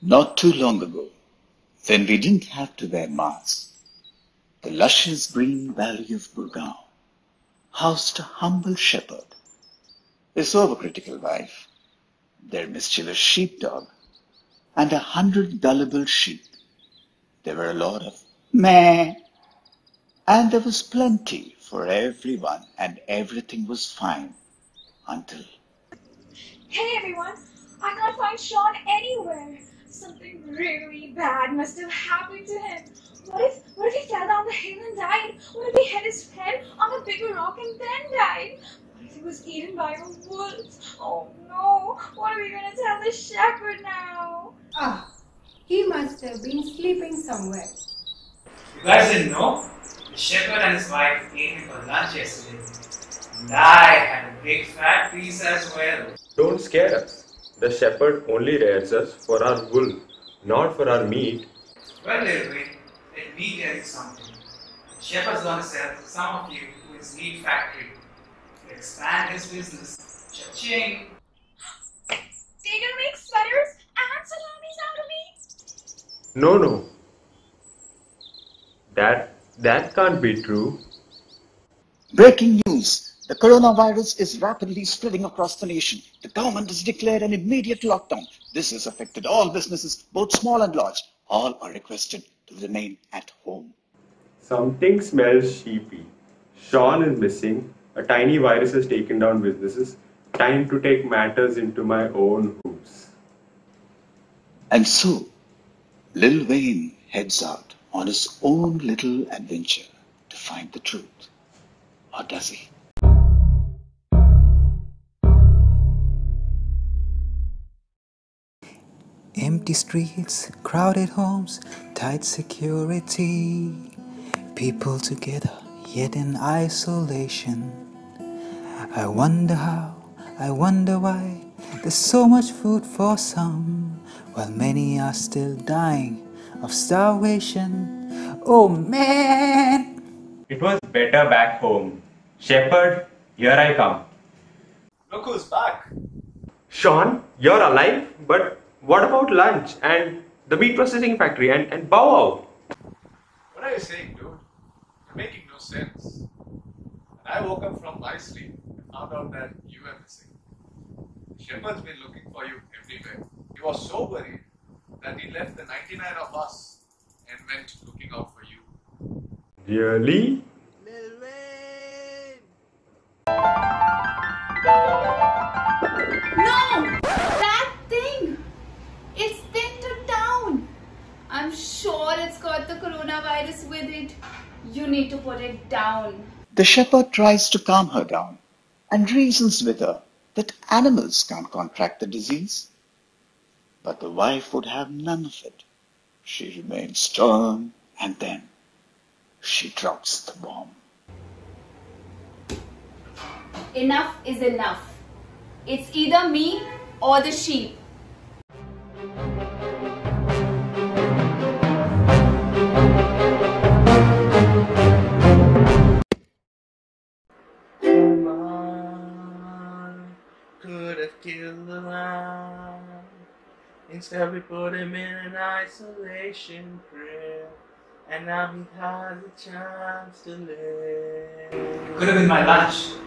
Not too long ago, when we didn't have to wear masks, the luscious green valley of Gurgaon housed a humble shepherd, his overcritical wife, their mischievous sheepdog, and a hundred gullible sheep. There were a lot of meh, and there was plenty for everyone, and everything was fine until Hey everyone, I can't find Sean anywhere. Something really bad must have happened to him. What if what if he fell down the hill and died? What if he hit his head on a bigger rock and then died? What if he was eaten by a wolf? Oh no, what are we gonna tell the shepherd now? Ah, he must have been sleeping somewhere. You guys didn't know? The shepherd and his wife ate him for lunch yesterday. And I had a big fat piece as well. Don't scare us. The shepherd only rears us for our wool, not for our meat. Well, little bit, let me tell you something. The shepherd's gonna sell some of you to his meat factory to expand his business. Cha-ching! They're gonna make sweaters and salamis out of me? No, no. That that can't be true. Breaking news! The coronavirus is rapidly spreading across the nation. The government has declared an immediate lockdown. This has affected all businesses, both small and large. All are requested to remain at home. Something smells sheepy. Sean is missing. A tiny virus has taken down businesses. Time to take matters into my own hooves. And so, Lil Wayne heads out on his own little adventure to find the truth. Or does he? Empty streets, crowded homes, tight security. People together, yet in isolation. I wonder how, I wonder why. There's so much food for some, while many are still dying of starvation. Oh man! It was better back home. Shepherd, here I come. Look who's back. Sean, you're alive, but what about lunch and the meat processing factory and, and Bow Wow? What are you saying, dude? You're making no sense. I woke up from my sleep and found out that you were missing. Shepherd's been looking for you everywhere. He was so worried that he left the 99 of us and went looking out for you. Really? Coronavirus with it. You need to put it down. The shepherd tries to calm her down and reasons with her that animals can't contract the disease. But the wife would have none of it. She remains stern and then she drops the bomb. Enough is enough. It's either me or the sheep. The lion. Instead, we put him in an isolation crib. And now he has a chance to live. It could have been my lunch.